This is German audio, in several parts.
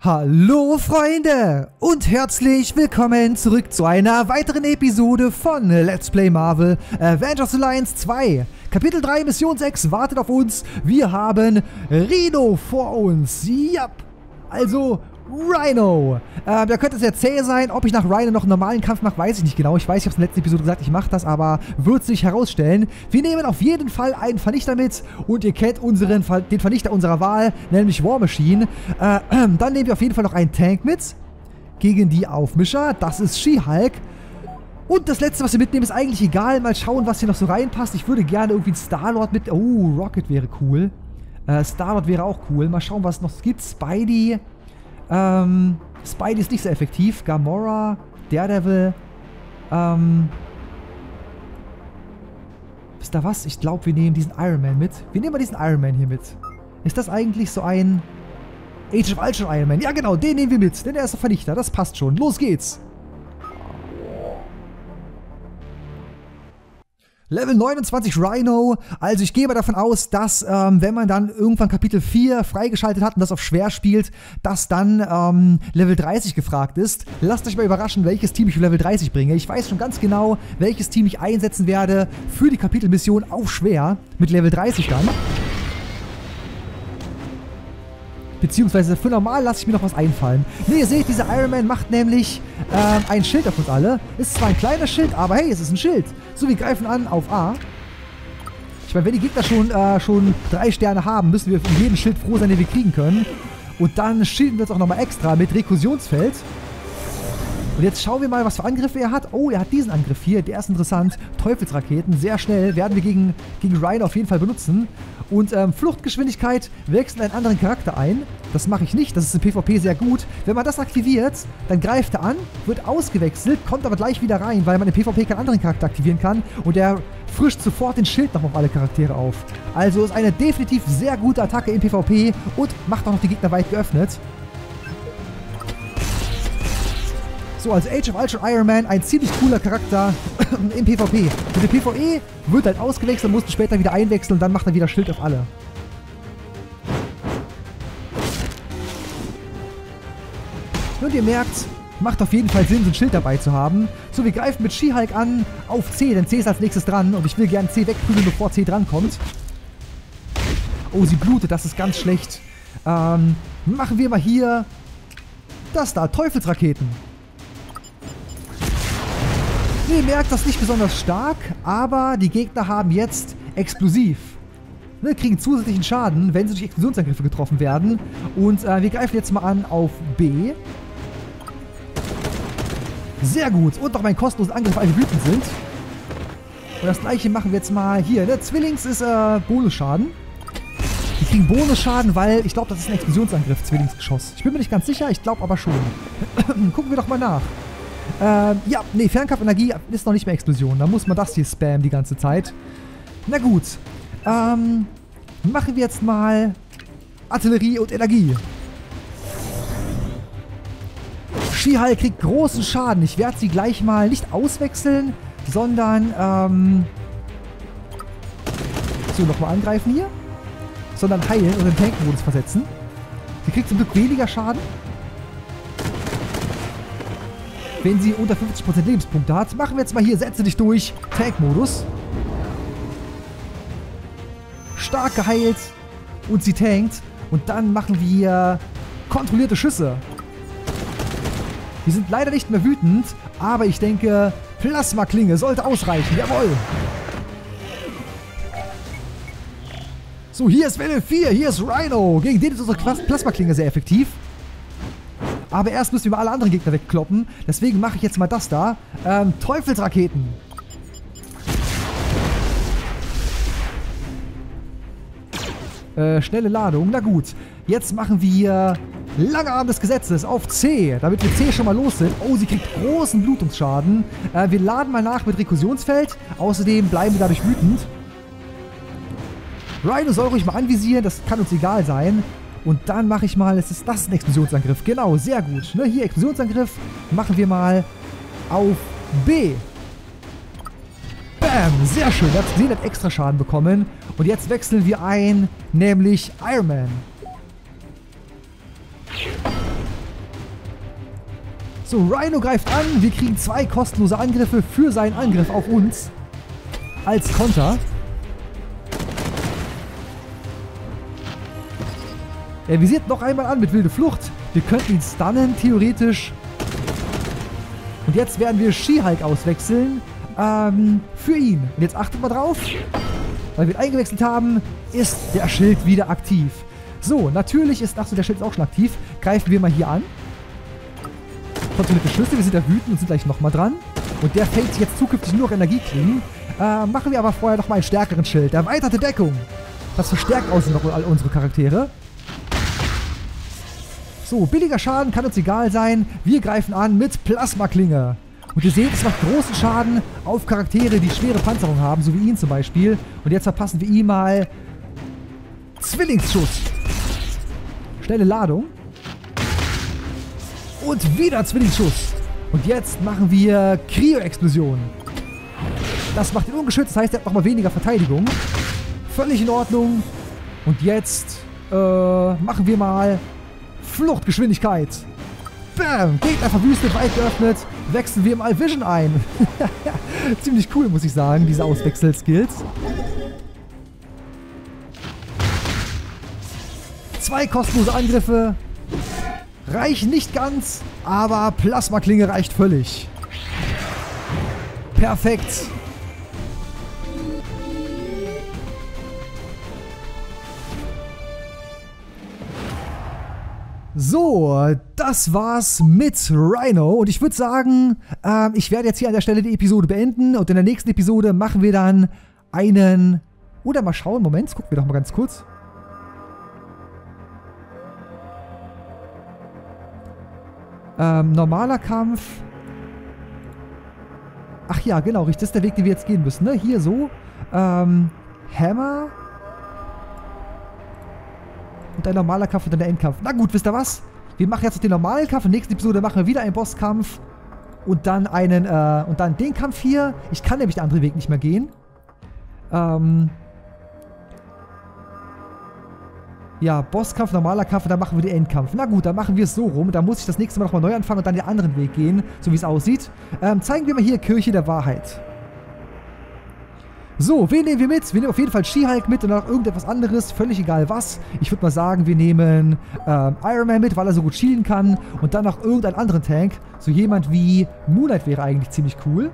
Hallo Freunde und herzlich willkommen zurück zu einer weiteren Episode von Let's Play Marvel Avengers Alliance 2. Kapitel 3 Mission 6 wartet auf uns. Wir haben Rhino vor uns. Ja, also Rhino. Äh, da könnte es ja zäh sein. Ob ich nach Rhino noch einen normalen Kampf mache, weiß ich nicht genau. Ich weiß, ich habe es in der letzten Episode gesagt, ich mache das, aber wird sich herausstellen. Wir nehmen auf jeden Fall einen Vernichter mit und ihr kennt unseren, den Vernichter unserer Wahl, nämlich War Machine. Äh, dann nehmen wir auf jeden Fall noch einen Tank mit gegen die Aufmischer. Das ist She-Hulk. Und das letzte, was wir mitnehmen, ist eigentlich egal. Mal schauen, was hier noch so reinpasst. Ich würde gerne irgendwie einen Star-Lord mit... Oh, Rocket wäre cool. Äh, Star-Lord wäre auch cool. Mal schauen, was es noch gibt. Spidey... Ähm, Spidey ist nicht so effektiv. Gamora, Daredevil, ähm... Ist da was? Ich glaube, wir nehmen diesen Iron Man mit. Wir nehmen mal diesen Iron Man hier mit. Ist das eigentlich so ein... Age of Ultron Iron Man? Ja, genau, den nehmen wir mit. Denn der ist der Vernichter. Das passt schon. Los geht's. Level 29 Rhino. Also ich gehe mal davon aus, dass ähm, wenn man dann irgendwann Kapitel 4 freigeschaltet hat und das auf schwer spielt, dass dann ähm, Level 30 gefragt ist. Lasst euch mal überraschen, welches Team ich für Level 30 bringe. Ich weiß schon ganz genau, welches Team ich einsetzen werde für die Kapitelmission auf schwer mit Level 30 dann. Beziehungsweise für normal lasse ich mir noch was einfallen. Ne, ihr seht, dieser Iron Man macht nämlich ähm, ein Schild auf uns alle. Ist zwar ein kleiner Schild, aber hey, es ist ein Schild. So, wir greifen an auf A. Ich meine, wenn die Gegner schon, äh, schon drei Sterne haben, müssen wir von jedem Schild froh sein, den wir kriegen können. Und dann schilden wir uns auch nochmal extra mit Rekursionsfeld. Und jetzt schauen wir mal, was für Angriffe er hat. Oh, er hat diesen Angriff hier. Der ist interessant. Teufelsraketen. Sehr schnell. Werden wir gegen, gegen Ryan auf jeden Fall benutzen. Und ähm, Fluchtgeschwindigkeit wechselt einen anderen Charakter ein. Das mache ich nicht. Das ist im PvP sehr gut. Wenn man das aktiviert, dann greift er an, wird ausgewechselt, kommt aber gleich wieder rein, weil man im PvP keinen anderen Charakter aktivieren kann. Und der frischt sofort den Schild noch auf alle Charaktere auf. Also ist eine definitiv sehr gute Attacke im PvP und macht auch noch die Gegner weit geöffnet. So, als Age of Ultron Iron Man ein ziemlich cooler Charakter im PvP. Mit dem PvE wird halt ausgewechselt, musst du später wieder einwechseln und dann macht er wieder Schild auf alle. Und ihr merkt, macht auf jeden Fall Sinn, so ein Schild dabei zu haben. So, wir greifen mit She-Hulk an auf C, denn C ist als nächstes dran und ich will gerne C wegprügeln, bevor C drankommt. Oh, sie blutet, das ist ganz schlecht. Ähm, machen wir mal hier das da, Teufelsraketen. Ihr merkt das nicht besonders stark, aber die Gegner haben jetzt explosiv. Wir kriegen zusätzlichen Schaden, wenn sie durch Explosionsangriffe getroffen werden. Und äh, wir greifen jetzt mal an auf B. Sehr gut. Und noch meinen kostenlosen Angriff, weil wir wütend sind. Und das gleiche machen wir jetzt mal hier. Ne? Zwillings ist äh, Bonusschaden. Die kriegen Bonusschaden, weil ich glaube, das ist ein Explosionsangriff, Zwillingsgeschoss. Ich bin mir nicht ganz sicher, ich glaube aber schon. Gucken wir doch mal nach. Ähm, ja, nee, Fernkampfenergie ist noch nicht mehr Explosion. Da muss man das hier spammen die ganze Zeit. Na gut. Ähm, machen wir jetzt mal Artillerie und Energie. Shihal kriegt großen Schaden. Ich werde sie gleich mal nicht auswechseln, sondern, ähm... So, nochmal angreifen hier. Sondern heilen und in Tankmodus versetzen. Sie kriegt zum Glück weniger Schaden wenn sie unter 50% Lebenspunkte hat. Machen wir jetzt mal hier, setze dich durch. Tank-Modus. Stark geheilt. Und sie tankt. Und dann machen wir kontrollierte Schüsse. Wir sind leider nicht mehr wütend, aber ich denke, Plasmaklinge sollte ausreichen. Jawohl. So, hier ist Welle 4, hier ist Rhino. Gegen den ist unsere Plasmaklinge sehr effektiv. Aber erst müssen wir mal alle anderen Gegner wegkloppen. Deswegen mache ich jetzt mal das da. Ähm, Teufelsraketen. Äh, schnelle Ladung. Na gut. Jetzt machen wir Lange Arm des Gesetzes auf C, damit wir C schon mal los sind. Oh, sie kriegt großen Blutungsschaden. Äh, wir laden mal nach mit Rekursionsfeld. Außerdem bleiben wir dadurch wütend. Rhino soll ruhig mal anvisieren, das kann uns egal sein. Und dann mache ich mal, es ist das ein Explosionsangriff. Genau, sehr gut. Ne, hier Explosionsangriff. Machen wir mal auf B. Bam, sehr schön. Der hat gesehen, hat extra Schaden bekommen. Und jetzt wechseln wir ein, nämlich Iron Man. So, Rhino greift an. Wir kriegen zwei kostenlose Angriffe für seinen Angriff auf uns. Als Konter. Er visiert noch einmal an mit wilde Flucht. Wir könnten ihn stunnen, theoretisch. Und jetzt werden wir She-Hulk auswechseln. Ähm, für ihn. Und jetzt achtet mal drauf. Weil wir ihn eingewechselt haben, ist der Schild wieder aktiv. So, natürlich ist... Achso, der Schild ist auch schon aktiv. Greifen wir mal hier an. Kontrollierte Schlüsse. Wir sind da wütend und sind gleich nochmal dran. Und der fällt jetzt zukünftig nur noch Energiekriegen. Äh, machen wir aber vorher nochmal einen stärkeren Schild. Erweiterte Deckung. Das verstärkt außen noch all unsere Charaktere. So, billiger Schaden kann uns egal sein. Wir greifen an mit Plasmaklinge. Und ihr seht, es macht großen Schaden auf Charaktere, die schwere Panzerung haben, so wie ihn zum Beispiel. Und jetzt verpassen wir ihm mal Zwillingsschuss. Schnelle Ladung. Und wieder Zwillingsschuss. Und jetzt machen wir Kryo-Explosion. Das macht ihn ungeschützt, das heißt, er hat nochmal weniger Verteidigung. Völlig in Ordnung. Und jetzt äh, machen wir mal Fluchtgeschwindigkeit. Bam! Gegner verwüstet, weit geöffnet. Wechseln wir mal Vision ein. Ziemlich cool, muss ich sagen, diese Auswechselskills. Zwei kostenlose Angriffe. Reichen nicht ganz, aber Plasmaklinge reicht völlig. Perfekt. So, das war's mit Rhino. Und ich würde sagen, äh, ich werde jetzt hier an der Stelle die Episode beenden. Und in der nächsten Episode machen wir dann einen... Oder mal schauen, Moment, gucken wir doch mal ganz kurz. Ähm, normaler Kampf. Ach ja, genau, richtig. Das ist der Weg, den wir jetzt gehen müssen, ne? Hier so. Ähm, Hammer. Und ein normaler Kampf und dann der Endkampf. Na gut, wisst ihr was? Wir machen jetzt den normalen Kampf. In der nächsten Episode machen wir wieder einen Bosskampf. Und dann einen, äh, und dann den Kampf hier. Ich kann nämlich den anderen Weg nicht mehr gehen. Ähm. Ja, Bosskampf, normaler Kampf und dann machen wir den Endkampf. Na gut, dann machen wir es so rum. Da muss ich das nächste Mal nochmal neu anfangen und dann den anderen Weg gehen, so wie es aussieht. Ähm, zeigen wir mal hier Kirche der Wahrheit. So, wen nehmen wir mit? Wir nehmen auf jeden Fall She-Hulk mit und auch irgendetwas anderes, völlig egal was. Ich würde mal sagen, wir nehmen ähm, Iron Man mit, weil er so gut schielen kann. Und dann noch irgendeinen anderen Tank. So jemand wie Moonlight wäre eigentlich ziemlich cool.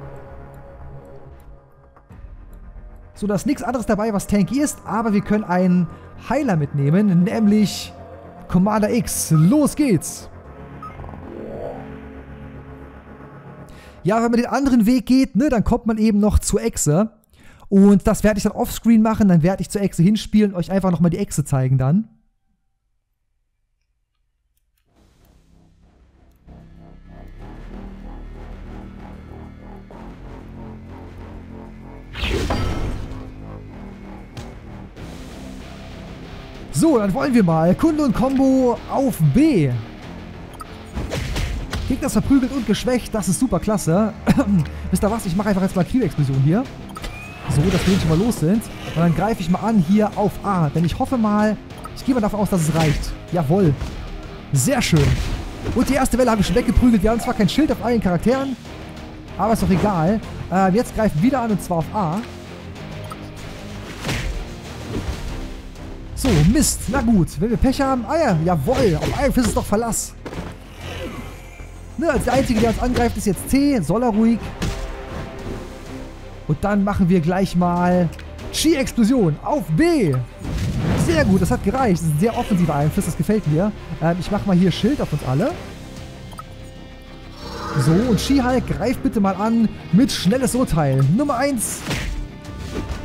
So, da ist nichts anderes dabei, was tanky ist, aber wir können einen Heiler mitnehmen, nämlich Commander X. Los geht's! Ja, wenn man den anderen Weg geht, ne, dann kommt man eben noch zur Echse. Und das werde ich dann offscreen machen, dann werde ich zur Echse hinspielen und euch einfach nochmal die Echse zeigen dann. So, dann wollen wir mal. Kunde und Combo auf B. Gegner verprügelt und geschwächt. Das ist super klasse. Wisst ihr was? Ich mache einfach jetzt mal Kiel-Explosion hier. So, dass wir schon mal los sind. Und dann greife ich mal an hier auf A. Denn ich hoffe mal, ich gehe mal davon aus, dass es reicht. Jawohl. Sehr schön. Und die erste Welle habe ich schon weggeprügelt. Wir haben zwar kein Schild auf allen Charakteren, aber ist doch egal. Äh, jetzt greifen wieder an und zwar auf A. So, Mist. Na gut. Wenn wir Pech haben... Ah ja, jawohl. Auf Fist ist doch Verlass. Ne, als der Einzige, der uns angreift, ist jetzt C. Soll er ruhig. Und dann machen wir gleich mal Ski-Explosion auf B. Sehr gut, das hat gereicht. Das ist ein sehr offensiver Einfluss, das gefällt mir. Ähm, ich mache mal hier Schild auf uns alle. So, und She-Hulk greift bitte mal an mit schnelles Urteil. Nummer 1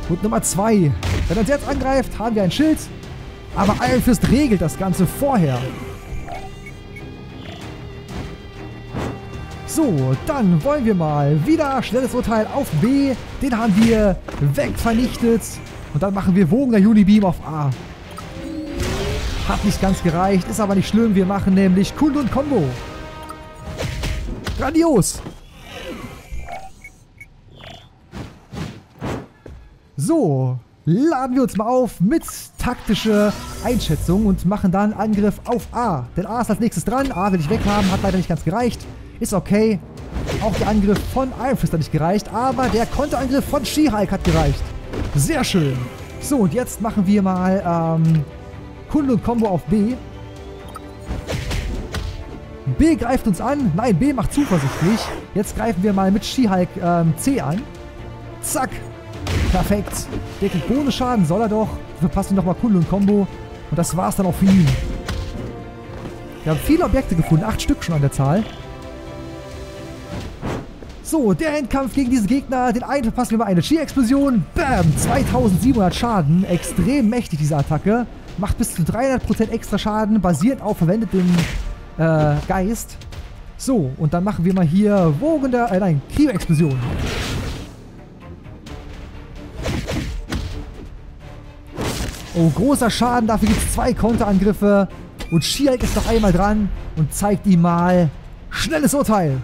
und Nummer 2. Wenn er uns jetzt angreift, haben wir ein Schild. Aber Iron Fist regelt das Ganze vorher. So, dann wollen wir mal wieder schnelles Urteil auf B. Den haben wir wegvernichtet. Und dann machen wir Wogen der Unibeam auf A. Hat nicht ganz gereicht, ist aber nicht schlimm. Wir machen nämlich Kunde und Combo. Grandios. So, laden wir uns mal auf mit taktische Einschätzung und machen dann Angriff auf A. Denn A ist als nächstes dran. A will ich weghaben, hat leider nicht ganz gereicht. Ist okay. Auch der Angriff von Iron Fist hat nicht gereicht, aber der Konterangriff von She-Hulk hat gereicht. Sehr schön. So, und jetzt machen wir mal ähm, Kunlun Combo auf B. B greift uns an. Nein, B macht zuversichtlich. Jetzt greifen wir mal mit She-Hulk ähm, C an. Zack. Perfekt. Der kriegt Bonusschaden, soll er doch. Wir verpassen nochmal Kunlun Combo. Und das war's dann auch für ihn. Wir haben viele Objekte gefunden. Acht Stück schon an der Zahl. So, der Endkampf gegen diese Gegner. Den einen verpassen wir mal eine Chi-Explosion. Bam! 2700 Schaden. Extrem mächtig, diese Attacke. Macht bis zu 300% extra Schaden, basierend auf verwendetem äh, Geist. So, und dann machen wir mal hier wogende, äh, nein, Cryo-Explosion. Oh, großer Schaden. Dafür gibt es zwei Konterangriffe. Und Shield ist noch einmal dran und zeigt ihm mal schnelles Urteil.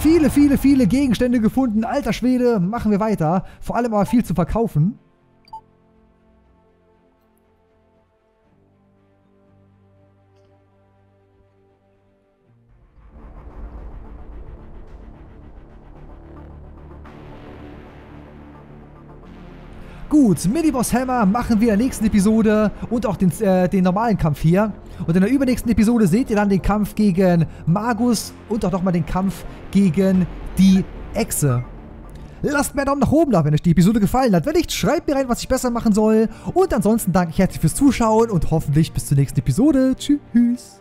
Viele, viele, viele Gegenstände gefunden. Alter Schwede, machen wir weiter. Vor allem aber viel zu verkaufen. Gut, Miniboss Hammer machen wir in der nächsten Episode und auch den, äh, den normalen Kampf hier. Und in der übernächsten Episode seht ihr dann den Kampf gegen Magus und auch nochmal den Kampf gegen die Echse. Lasst mir einen Daumen nach oben da, wenn euch die Episode gefallen hat. Wenn nicht, schreibt mir rein, was ich besser machen soll. Und ansonsten danke ich herzlich fürs Zuschauen und hoffentlich bis zur nächsten Episode. Tschüss.